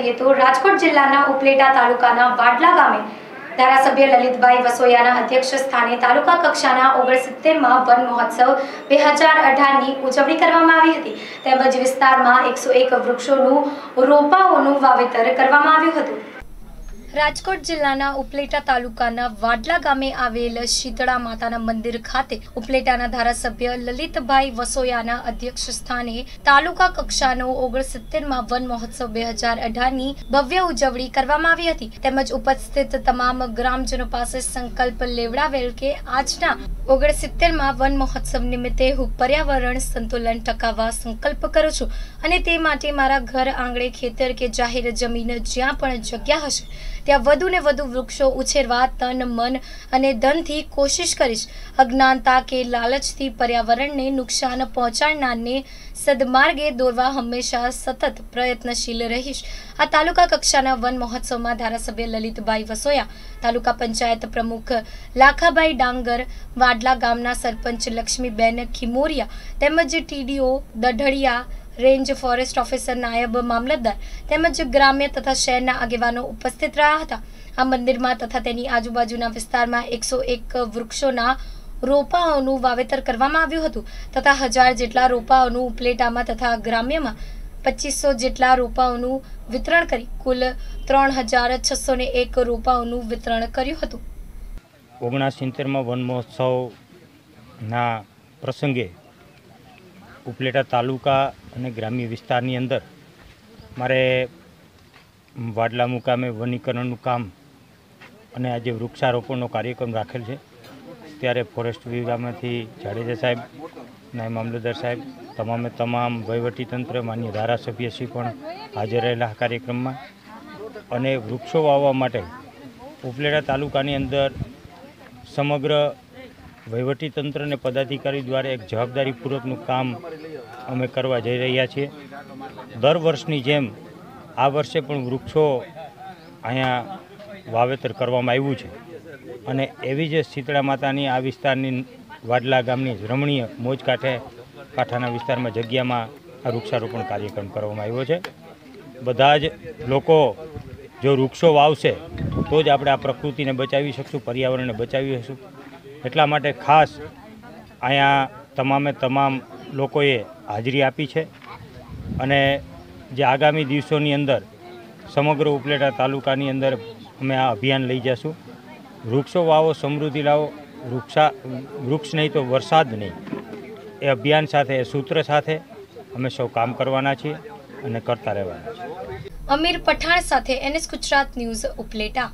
કરીએ તો રાજકોટ જિલ્લાના ઉપલેટા તાલુકાના વાડલા ગામે ધારાસભ્ય લલિતભાઈ વસોયાના અધ્યક્ષ સ્થાને તાલુકા કક્ષાના ઓગણસિત્તેરમાં વન મહોત્સવ બે હજાર અઢારની ઉજવણી કરવામાં આવી હતી. તેમજ વિસ્તારમાં એકસો એક વૃક્ષોનું રોપાઓનું વાવેતર કરવામાં આવ્યું હતું. રાજકોટ જિલ્લાના ઉપલેટા તાલુકાના વાડલા ગામે આવેલ શીતળા માતાના મંદિર ખાતે ઉપલેટાના ધારાસભ્ય લલિતભાઈ વસોયાના અધ્યક્ષ સ્થાને તાલુકા કક્ષાનો ઓગણસિત્તેરમાં વન મહોત્સવ બે હજાર અઢારની ભવ્ય ઉજવણી કરવામાં આવી હતી. તેમજ ઉપસ્થિત તમામ ગ્રામજનો પાસે સંકલ્પ લેવડાવેલ કે આજના ઓગણસિત્તેરમાં વન મહોત્સવ નિમિત્તે હું પર્યાવરણ સંતુલન ટકાવવા સંકલ્પ કરું છું. અને તે માટે મારા ઘર આંગણે ખેતર કે જાહેર જમીન જ્યાં પણ જગ્યા હશે ત્યાં વધુ ને વધુ વૃક્ષો ઉછેરવા તન, મન અને ધનથી કોશિશ કરીશ. અજ્ઞાનતા કે લાલચથી પર્યાવરણને નુકસાન પહોંચાડનારને સદમાર્ગે દોરવા હંમેશા સતત પ્રયત્નશીલ રહીશ. આ તાલુકા કક્ષાના વન મહોત્સવમાં ધારાસભ્ય લલિતભાઈ વસોયા, તાલુકા પંચાયત પ્રમુખ લાખાભાઈ ડાંગર, વાડલા ગામના સરપંચ લક્ષ્મીબેન ખીમોરિયા તેમજ TDO Dadhadiya range forest officer નાયબ મામલતદાર તેમજ ગ્રામ્ય તથા શહેરના આગેવાનો ઉપસ્થિત રહ્યા હતા. આ મંદિરમાં તથા તેની આજુબાજુના વિસ્તારમાં એકસો એક વૃક્ષોના રોપાઓનું વાવેતર કરવામાં આવ્યું હતું તથા હજાર જેટલા રોપાઓનું ઉપલેટામાં તથા ગ્રામ્યમાં પચીસો જેટલા રોપાઓનું વિતરણ કરી કુલ ત્રણ હજાર છસો ને એક રોપાઓનું વિતરણ કર્યું હતું. ઓગણસિત્તેરમાં વન મહોત્સવના પ્રસંગે ઉપલેટા તાલુકા અને ગ્રામ્ય વિસ્તારની અંદર મારે વાડલા મુકામે વનીકરણનું કામ અને આજે વૃક્ષારોપણનો કાર્યક્રમ રાખેલ છે. ત્યારે ફોરેસ્ટ વિભાગમાંથી જાડેજા સાહેબ નાય મામલતદાર સાહેબ, તમામે તમામ વહીવટીતંત્ર, માન્ય ધારાસભ્યશ્રી પણ હાજર રહેલા કાર્યક્રમમાં. અને વૃક્ષો વાવવા માટે ઉપલેટા તાલુકાની અંદર સમગ્ર વહીવટીતંત્ર અને પદાધિકારી દ્વારા એક જવાબદારીપૂર્વકનું કામ અમે કરવા જઈ રહ્યા છીએ. દર વર્ષની જેમ આ વર્ષે પણ વૃક્ષો અહીંયા વાવેતર કરવામાં આવ્યું છે. અને એવી જ શીતળા માતાની આ વિસ્તારની વાડલા ગામની રમણીય મોજ કાંઠે કાંઠાના વિસ્તારમાં જગ્યામાં આ વૃક્ષારોપણ કાર્યક્રમ કરવામાં આવ્યો છે. બધા જ લોકો જો વૃક્ષો વાવશે તો જ આપણે આ પ્રકૃતિને બચાવી શકશું, પર્યાવરણને બચાવી શકશું. એટલા માટે ખાસ અહીંયા તમામે તમામ લોકોએ હાજરી આપી છે. અને જે આગામી દિવસોની અંદર સમગ્ર ઉપલેટા તાલુકાની અંદર અમે આ અભિયાન લઈ જશું. વૃક્ષો વાવો, સમૃદ્ધિ લાવો, વૃક્ષા, વૃક્ષ નહીં તો વરસાદ નહીં. એ અભિયાન સાથે, એ સૂત્ર સાથે અમે સૌ કામ કરવાના છીએ અને કરતા રહેવાના છીએ. અમીર પઠાણ સાથે એનએસ ગુજરાત ન્યૂઝ ઉપલેટા.